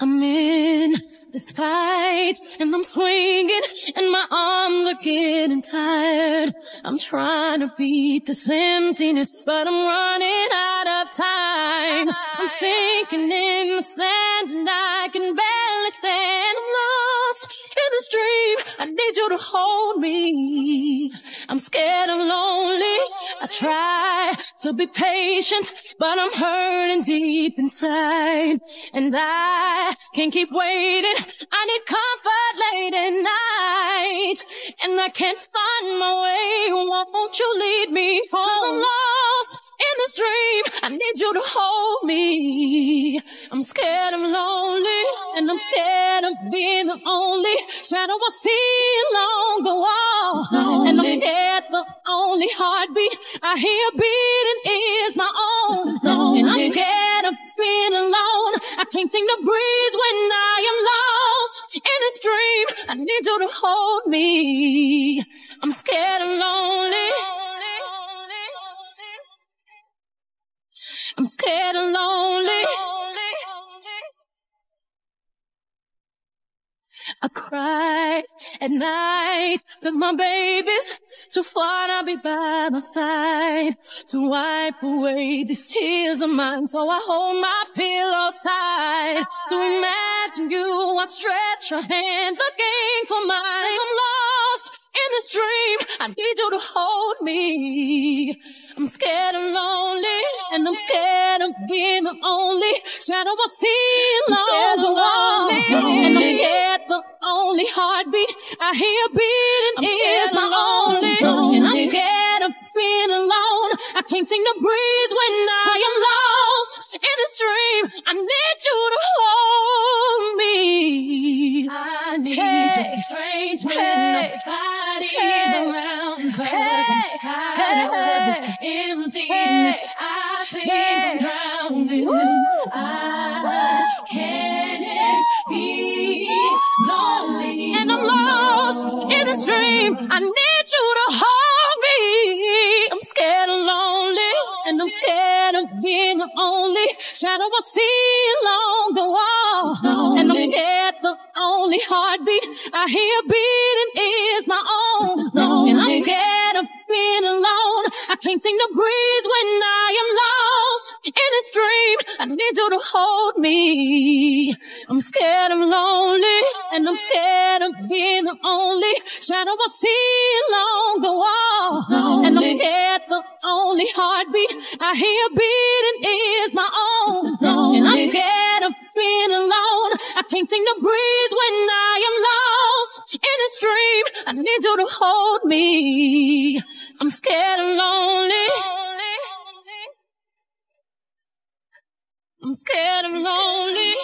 I'm in this fight and I'm swinging and my arms are getting tired. I'm trying to beat this emptiness, but I'm running out of time. I'm sinking in the sand and I can barely stand. I'm lost in this dream. I need you to hold me. I'm scared I'm lonely. I try to be patient, but I'm hurting deep inside. And I can't keep waiting. I need comfort late at night. And I can't find my way. Won't you lead me home? Cause I'm lost in this dream. I need you to hold me. I'm scared I'm lonely. And I'm scared of being the only shadow I see along the wall. Heartbeat I hear beating is my own. And I'm scared of being alone. I can't seem to breathe when I am lost in this dream. I need you to hold me. I'm scared and lonely. I'm scared and lonely. I cry at night cause my baby's too far to be by my side to wipe away these tears of mine. So I hold my pillow tight to imagine you. I stretch your hand looking for mine. I'm lost in this dream. I need you to hold me. I'm scared and lonely and I'm scared of being the only shadow I see along the wall. And I'm scared only heartbeat I hear beating is my only. And I'm scared of being alone. I can't seem to breathe when I am lost in this dream. I need you to hold me. I need hey, you. Strange hey, nobody's hey, around. Cause hey, I'm tired hey, of this emptiness. Hey, I think hey, I'm drowning. Woo, I I need you to hold me. I'm scared and lonely. And I'm scared of being the only shadow I see along the wall. And I'm scared the only heartbeat I hear beating is my own. And I'm scared being alone. I can't seem to breathe when I am lost in this dream. I need you to hold me. I'm scared I'm lonely and I'm scared of being the only shadow I see along the wall. And I'm scared the only heartbeat I hear beating is my own. And I'm scared of being alone. I can't seem to breathe when I am lost in this dream. I need you to hold me. I'm scared and lonely. I'm scared and lonely.